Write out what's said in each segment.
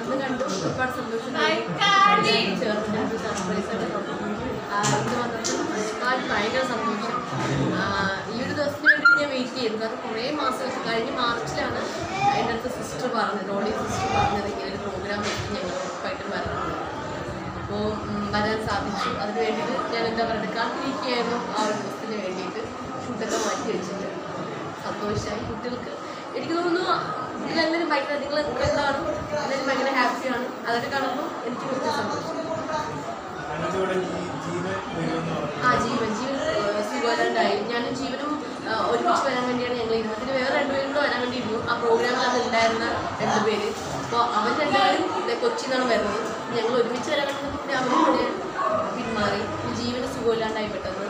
അന്ന് കണ്ടു. ഒരുപാട് സന്തോഷം. ചേർന്നിട്ട് സർപ്രൈസ് ഇന്ന് വന്നത് ഒരുപാട് ഭയങ്കര സന്തോഷം. ഈ ഒരു ദിവസത്തിന് വേണ്ടി ഞാൻ വെയിറ്റ് ചെയ്തു കാരണം കുറേ മാസം വെച്ച് കഴിഞ്ഞ മാർച്ചിലാണ് എന്റെ അടുത്ത് സിസ്റ്റർ പറഞ്ഞത് റോഡി സിസ്റ്റർ പറഞ്ഞത് ഇങ്ങനെ ഒരു പ്രോഗ്രാം വെച്ച് ഞങ്ങൾ ഉറപ്പായിട്ടും വരണം. അപ്പോൾ വരാൻ സാധിച്ചു. അതിന് വേണ്ടിയിട്ട് ഞാൻ എന്താ പറയുക കാത്തിരിക്കുകയായിരുന്നു ആ ഒരു ദിവസത്തിന് വേണ്ടിയിട്ട്. ഷൂട്ടൊക്കെ മാറ്റി വെച്ചിട്ട്. സന്തോഷമായി കുട്ടികൾക്ക് എനിക്ക് തോന്നുന്നു ഇതിലെല്ലാവരും ഭയങ്കര നിങ്ങൾ കാണും എല്ലാവരും ഭയങ്കര ഹാപ്പിയാണ് അതൊക്കെ കാണുമ്പോൾ എനിക്ക് സന്തോഷം. ആ ജീവൻ. ജീവൻ സുഖമല്ലാണ്ടായി ഞാനും ജീവനും ഒരുമിച്ച് വരാൻ വേണ്ടിയാണ് ഞങ്ങൾ ഇരുന്നത്. പിന്നെ വേറെ രണ്ടുപേരും കൂടെ വരാൻ വേണ്ടി ഇരുന്നു. ആ പ്രോഗ്രാമിൽ അത് ഉണ്ടായിരുന്ന രണ്ടുപേര് അപ്പോൾ അവർ രണ്ടുപേരും കൊച്ചിയിൽ നിന്നാണ് വരുന്നത്. ഞങ്ങൾ ഒരുമിച്ച് വരാൻ വേണ്ടി പിന്നെ അവരും കൂടെ പിന്മാറി. ജീവന് സുഖമില്ലാണ്ടായി പെട്ടെന്ന്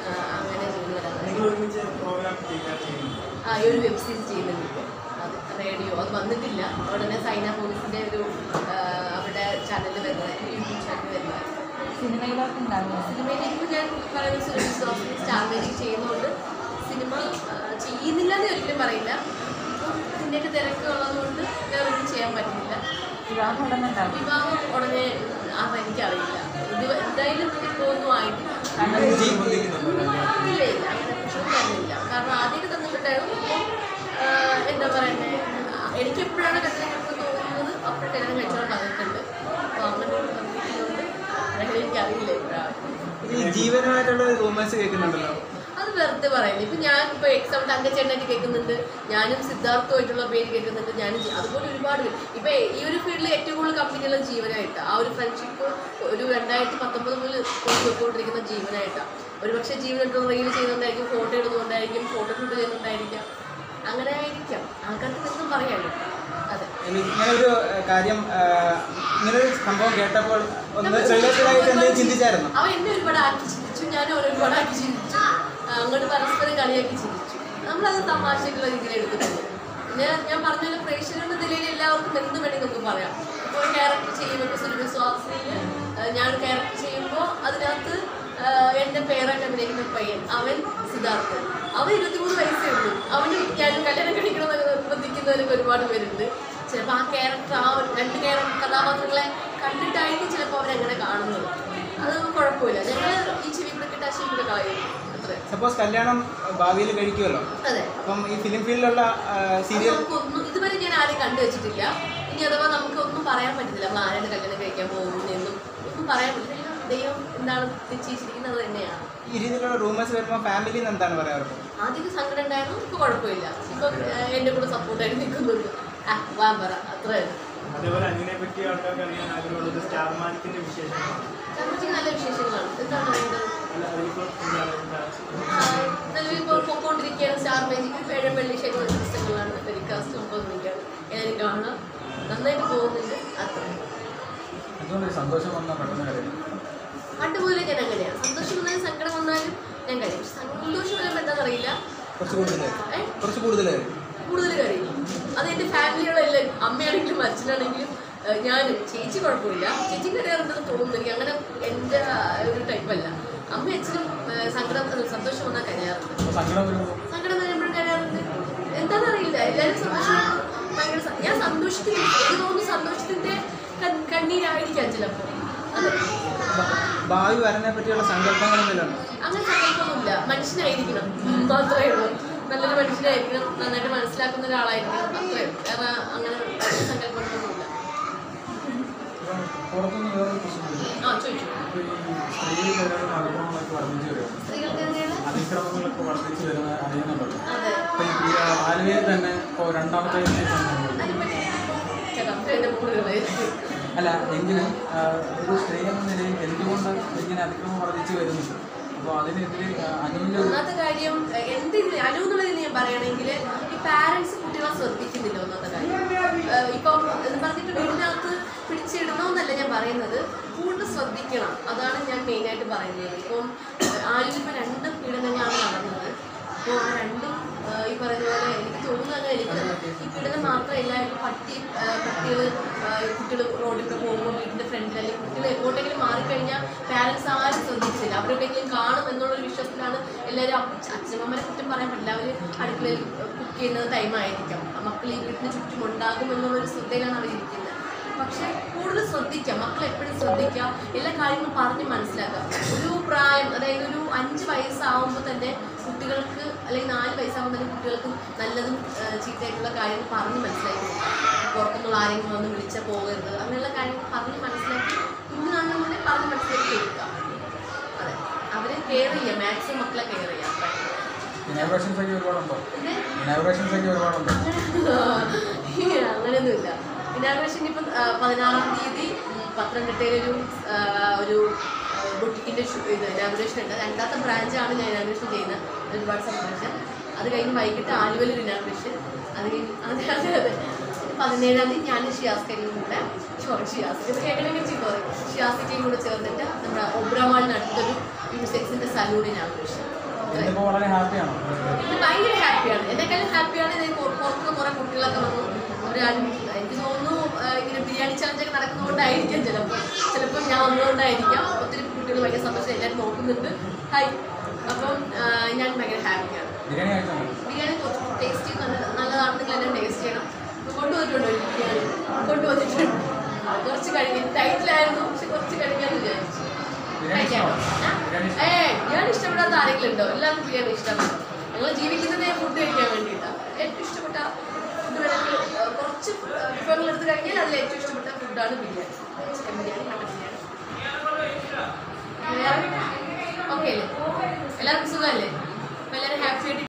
ആ, അങ്ങനെ ജീവന് വരാൻ നിങ്ങൾ ഒരുമിച്ച് പ്രോഗ്രാം ചെയ്യാൻ ചെയ്യുന്നു ആ ഈ ഒരു വെബ് സീരീസ് ചെയ്യുന്നുണ്ട് ഇപ്പോൾ അത് റേഡിയോ അത് വന്നിട്ടില്ല. ഉടനെ സൈന പോലീസിന്റെ ഒരു അവിടെ അവരുടെ ചാനലിൽ വരുന്നത്. യൂട്യൂബ് ചാനൽ വരുന്നത്. സിനിമയിലോട്ട് ഉണ്ടാകുമോ സിനിമയിലേക്ക് ഞാൻ പറയുന്ന സ്റ്റാർ മേജിക് ചെയ്യുന്നതുകൊണ്ട് സിനിമ ചെയ്യുന്നില്ല എന്ന് ഒരിക്കലും പറയില്ല. ഇപ്പം ഇതിന്റെയൊക്കെ തിരക്കുള്ളതുകൊണ്ട് വേറെ ഒന്നും ചെയ്യാൻ പറ്റില്ല വിവാഹം ഉടനെ ഉണ്ടാകും വിവാഹം ഉടനെ ആ എനിക്കറിയില്ല. ഇത് എന്തായാലും ഇപ്പോൾ ഒന്നും ആയിട്ടില്ല. ഇല്ല ഇല്ല. അങ്ങനെ പ്രശ്നമൊന്നുമില്ല കാരണം ആദ്യമൊക്കെ തന്നിട്ടുണ്ടായിരുന്നു ഇപ്പോൾ എന്താ പറയുന്നത് എനിക്ക് എപ്പോഴാണ് കല്യാണം തോന്നുന്നത് അപ്പോൾ കല്യാണം കഴിച്ചോണ്ട് വന്നിട്ടുണ്ട്. അപ്പോൾ അങ്ങനെ അങ്ങനെ എനിക്കറിയില്ല എപ്പോഴാണ് ജീവനുമായിട്ടുള്ള റൂമേഴ്സ് കേൾക്കുന്നുണ്ടല്ലോ. വെറുതെ പറയുന്നത് ഇപ്പം ഞാൻ ഇപ്പോൾ എക്സാം തങ്കച്ചേട്ടനായിട്ട് കേൾക്കുന്നുണ്ട്. ഞാനും സിദ്ധാർത്ഥമായിട്ടുള്ള പേര് കേൾക്കുന്നുണ്ട്. ഞാനും അതുപോലെ ഒരുപാട് ഇപ്പം ഈ ഒരു ഫീൽഡിൽ ഏറ്റവും കൂടുതൽ കമ്പനിയുള്ള ജീവനായിട്ട് ആ ഒരു ഫ്രണ്ട്ഷിപ്പ് ഒരു രണ്ടായിരത്തി പത്തൊമ്പത് മുതൽ കൊണ്ടുപോയിക്കൊണ്ടിരിക്കുന്ന ജീവനായിട്ടാണ് ഒരു പക്ഷേ ജീവനായിട്ട് റീൽ ചെയ്യുന്നുണ്ടായിരിക്കും ഫോട്ടോ ഇടുന്നുണ്ടായിരിക്കും ഫോട്ടോ ഷൂട്ട് ചെയ്യുന്നുണ്ടായിരിക്കാം അങ്ങനെ ആയിരിക്കാം. ആൾക്കാർക്ക് എന്തും പറയാമല്ലോ ഇങ്ങനൊരു കാര്യം ഇങ്ങനെ ഇങ്ങനൊരു സംഭവം കേട്ടപ്പോൾ ഒന്ന് ആയിട്ട് ചിന്തിച്ചായിരുന്നു? അവ എന്നെ ഒരുപാട് ആക്കി ചിന്തിച്ചു. ഞാൻ ഒരുപാട് ആക്കി ചിന്തിച്ചു. അങ്ങോട്ട് പരസ്പരം കളിയാക്കി ചിന്തിച്ചു നമ്മളത് തമാശയ്ക്കുള്ള രീതിയിൽ എടുത്തിട്ടുണ്ട്. പിന്നെ ഞാൻ പറഞ്ഞ പ്രേക്ഷകരുടെ നിലയിൽ എല്ലാവർക്കും എന്ത് വേണമെങ്കിൽ പറയാം. ഇപ്പോൾ ക്യാരക്ടർ ചെയ്യുമ്പോൾ സുരഭി സ്വാസിനിയിൽ ഞാൻ ക്യാരക്ടർ ചെയ്യുമ്പോൾ അതിനകത്ത് എന്റെ പേരായിട്ട് അഭിനയിക്കുന്ന പയ്യൻ അവൻ സിദ്ധാർത്ഥൻ അവൻ ഇരുപത്തിമൂന്ന് വയസ്സേ ഉള്ളൂ. അവന് ഞാൻ കല്യാണം കഴിക്കണമെന്ന് നിർബന്ധിക്കുന്നവരൊക്കെ ഒരുപാട് പേരുണ്ട്. ചിലപ്പോൾ ആ ക്യാരക്ടർ ആ രണ്ട് ക്യാരക്ടർ കഥാപാത്രങ്ങളെ കണ്ടിട്ടായിരിക്കും ചിലപ്പോൾ അവരങ്ങനെ കാണുന്നത്. അത് കുഴപ്പമില്ല. ഞങ്ങൾ ഈ ചെവി കൂടെ ആ കളയും അത്രേ സപ്പോസ് കല്യാണം ഭാവിയിൽ കഴിക്കുമല്ലോ അതെ. അപ്പം ഈ ഫിലിം ഫീൽഡിലുള്ള സീരിയൽ നമുക്കൊന്നും ഇതുവരെ ഞാൻ ആരെയും കണ്ടു വെച്ചിട്ടില്ല. ഇനി അഥവാ നമുക്ക് ഒന്നും പറയാൻ പറ്റത്തില്ല. നമ്മൾ ആരാണ് കല്യാണം കഴിക്കാൻ പോകുന്നു എന്നും ഒന്നും പറയാൻ പറ്റില്ല ദൈവം എന്താണ് നിശ്ചയിച്ചിരിക്കുന്നത് തന്നെയാണ്. ഈ രീതിയിലുള്ള റൂമേഴ്സ് വരുമ്പോൾ ഫാമിലിയിൽ നിന്ന് എന്താണ് പറയാറ് ആദ്യം സങ്കടം ഉണ്ടായിരുന്നു ഇപ്പൊ കുഴപ്പമില്ല. ഇപ്പൊ എന്റെ കൂടെ സപ്പോർട്ടായിട്ട് നിൽക്കുന്നുണ്ട്. ആ വാൻ പറ. അത്രേ അതേപോലെ അനിയനെ പറ്റി ആൾക്കാർക്ക് അറിയാൻ ആഗ്രഹമുള്ളത് സ്റ്റാർ മാജിക്കിന്റെ ചന്ദ്രജിക്ക് നല്ല വിശേഷങ്ങളാണ്. എന്താണ് വേണ്ടത്? പേഴം വെള്ളി ശനി ദിവസങ്ങളാണ് ടെലികാസ്റ്റ് ഒമ്പത് മണിക്കാണ് ഏതായാലും കാണാം. നന്നായിട്ട് പോകുന്നുണ്ട്. മുതലേ ഞാൻ അങ്ങനെയാണ് സന്തോഷം വന്നാലും സങ്കടം വന്നാലും ഞാൻ കഴിയും സന്തോഷം വരുമ്പോൾ എന്താണെന്നറിയില്ല കൂടുതൽ കരയും. അത് എന്റെ ഫാമിലികളെല്ലാം അമ്മയാണെങ്കിലും അച്ഛനാണെങ്കിലും ഞാൻ ഞാനും. ചേച്ചി കുഴപ്പമില്ല. ചേച്ചി കരയാറുണ്ടെന്ന് തോന്നുന്നു എനിക്ക്. അങ്ങനെ എന്റെ ഒരു ടൈപ്പല്ല അമ്മയും അച്ഛനും സങ്കടം സന്തോഷം വന്നാൽ കരയാറുണ്ട്. സങ്കടം വരുമ്പോൾ സങ്കടം വരുമ്പോഴും കരയാറുണ്ട് എന്താണെന്നറിയില്ല. എല്ലാവരും സന്തോഷം. ഭയങ്കര ഞാൻ സന്തോഷത്തിന് എനിക്ക് തോന്നുന്നു സന്തോഷത്തിന്റെ കണ്ണീരായിരിക്കാം ചിലപ്പോൾ ഭാവി വരനെ പറ്റിയുള്ള സങ്കല്പങ്ങളൊന്നുമില്ല അങ്ങനെ സങ്കല്പമൊന്നുമില്ല. മനുഷ്യനായിരിക്കണം. മാത്രമേ ഉള്ളൂ. നല്ലൊരു മനുഷ്യനായിരിക്കണം. നന്നായിട്ട് മനസ്സിലാക്കുന്ന ഒരാളായിരിക്കണം. അത്രേ ഉള്ളൂ. വേറെ അങ്ങനെ സങ്കല്പങ്ങളൊന്നുമില്ല. സ്ത്രീകൾക്ക് അതിക്രമങ്ങളൊക്കെ വർദ്ധിച്ചു വരുന്ന അറിയുന്നുണ്ടല്ലോ അതെ അപ്പോൾ ഈ ആലുവയിൽ തന്നെ ഇപ്പോൾ രണ്ടാമത്തെ അല്ല എങ്കിലും ഒരു സ്ത്രീ എന്ന നിലയിൽ എന്തുകൊണ്ട് ഇങ്ങനെ അതിക്രമം വർദ്ധിച്ചു വരുന്നുണ്ട് അപ്പോൾ അതിനെതിരെ അനുവിന്റെ ഒന്നാമത്തെ കാര്യം എന്ത് അനു എന്നുള്ളതിൽ ഞാൻ പറയുകയാണെങ്കിൽ ഈ പാരൻസ് കുട്ടികളെ ശ്രദ്ധിക്കുന്നില്ല ഒന്നാമത്തെ കാര്യം. ഇപ്പം പറഞ്ഞിട്ട് വീടിനകത്ത് പിടിച്ചിടണമെന്നല്ല ഞാൻ പറയുന്നത്. കൂടുതൽ ശ്രദ്ധിക്കണം. അതാണ് ഞാൻ മെയിനായിട്ട് പറയുന്നത്. ഇപ്പം ആരും രണ്ട് പീഡനങ്ങളാണ് നടന്നത്. അപ്പോൾ ആ രണ്ടും ഈ പറയുന്ന പോലെ എനിക്ക് തോന്നുന്നത് എനിക്ക് ഈ കിടന്ന് മാത്രമല്ല പട്ടി പട്ടികൾ കുട്ടികൾ റോഡിൽ പോകുമ്പോൾ വീടിന്റെ ഫ്രണ്ടിൽ അല്ലെങ്കിൽ കുട്ടികൾ എങ്ങോട്ടെങ്കിലും മാറിക്കഴിഞ്ഞാൽ പാരൻസ് ആരും ശ്രദ്ധിച്ചില്ല. അവരെവിടെയെങ്കിലും കാണും എന്നുള്ളൊരു വിശ്വാസത്തിലാണ് എല്ലാവരും അച്ഛനമ്മമാരെ കുറ്റം പറയാൻ പറ്റില്ല. അവർ അടുക്കളയിൽ കുക്ക് ചെയ്യുന്നത് ടൈമായിരിക്കാം മക്കൾ ഈ വീട്ടിന് ചുറ്റും ഉണ്ടാകും എന്നുള്ളൊരു ശ്രദ്ധയിലാണ് അവരിരിക്കുന്നത് പക്ഷെ കൂടുതൽ ശ്രദ്ധിക്കാം മക്കൾ എപ്പോഴും ശ്രദ്ധിക്കാം എല്ലാ കാര്യങ്ങളും പറഞ്ഞ് മനസ്സിലാക്കാം ഒരു പ്രായം അതായത് ഒരു അഞ്ച് വയസ്സാവുമ്പോൾ തന്നെ കുട്ടികൾക്ക് അല്ലെങ്കിൽ നാല് വയസ്സാകുമ്പോൾ തന്നെ കുട്ടികൾക്ക് നല്ലതും ചീത്തയായിട്ടുള്ള കാര്യങ്ങൾ പറഞ്ഞ് മനസ്സിലാക്കി. പുറത്തുനിന്നുള്ള ആരെങ്കിലും വന്ന് വിളിച്ചാൽ പോകരുത്. അങ്ങനെയുള്ള കാര്യങ്ങൾ പറഞ്ഞ് മനസ്സിലാക്കി കുഞ്ഞുനാളിൽ മുന്നേ പറഞ്ഞ് മനസ്സിലാക്കി കൊടുക്കുക. അതെ. അവരെ കെയർ ചെയ്യുക മാക്സിമം മക്കളെ കെയർ ചെയ്യാം. അങ്ങനെയൊന്നുമില്ല. ഇനാഗ്രേഷൻ ഇപ്പം പതിനാറാം തീയതി പത്തനംതിട്ടയിലൊരു ഒരു ബുട്ടിക്കിന്റെ ഇത് ഇനാഗ്രേഷൻ ഉണ്ട്. രണ്ടാമത്തെ ബ്രാഞ്ചാണ് ഞാൻ ഇനാഗ്രേഷൻ ചെയ്യുന്നത്. ഒരുപാട് സന്തോഷം. അത് കഴിഞ്ഞ് വൈകിട്ട് ആലുവയിൽ ഇനാഗ്രേഷൻ അത് കഴിഞ്ഞ് അതെ അതെ അതെ പതിനേഴാം തീയതി ഞാൻ ഷിയാസ്കയും കൂടെ സോറി ഷിയാസ് ചെയ്തു പറയും. ഷിയാസിക്കയും കൂടെ ചേർന്നിട്ട് നമ്മുടെ ഒബ്രമാളിനടുത്തൊരു യൂണിസെക്സിന്റെ സലൂൺ ഇനാഗ്രേഷൻ ഭയങ്കര ഹാപ്പിയാണ് എന്നെക്കാളും ഹാപ്പിയാണ് പുറത്തുനിന്ന് പുറ- പുറത്ത് കുറെ കുട്ടികളൊക്കെ വന്നു അവരാരും എനിക്ക് തോന്നുന്നു ഇങ്ങനെ ബിരിയാണി ചലഞ്ചൊക്കെ നടക്കുന്നതുകൊണ്ടായിരിക്കാം ചിലപ്പോൾ ചിലപ്പോൾ ഞാൻ വന്നതുകൊണ്ടായിരിക്കാം കുട്ടികൾ ഭയങ്കര സന്തോഷം. എല്ലാവരും നോക്കുന്നുണ്ട്. ഹായ് അപ്പം ഞാൻ ഭയങ്കര ഹാപ്പിയാണ് ബിരിയാണി കുറച്ച് ടേസ്റ്റ് നല്ല നല്ലതാണെന്നെങ്കിൽ എല്ലാം ടേസ്റ്റ് ചെയ്യണം. കൊണ്ടുവന്നിട്ടുണ്ടോ ബിരിയാണി? കൊണ്ടുവന്നിട്ടുണ്ട് കുറച്ച് കഴിഞ്ഞ്. ടൈറ്റിലായിരുന്നു പക്ഷെ കുറച്ച് കഴിഞ്ഞാൽ വിചാരിച്ചു ഏ? ബിരിയാണി ഇഷ്ടപ്പെടാത്ത ആരെങ്കിലും ഉണ്ടോ? എല്ലാവർക്കും ബിരിയാണി ഇഷ്ടമാണ്. ഞങ്ങൾ ജീവിക്കുന്നതേ ഫുഡ് കഴിക്കാൻ വേണ്ടിയിട്ടാണ് ഏറ്റവും ഇഷ്ടപ്പെട്ട ഫുഡ് വേണമെങ്കിൽ കുറച്ച് വിഭവങ്ങൾ എടുത്ത് കഴിഞ്ഞാൽ അതിൽ ഏറ്റവും ഇഷ്ടപ്പെട്ട ഫുഡാണ് biryani. Chicken biryani mutton biryani. Okay എല്ലാവർക്കും സുഖമല്ലേ? എല്ലാവരും ഹാപ്പി ആയിട്ട്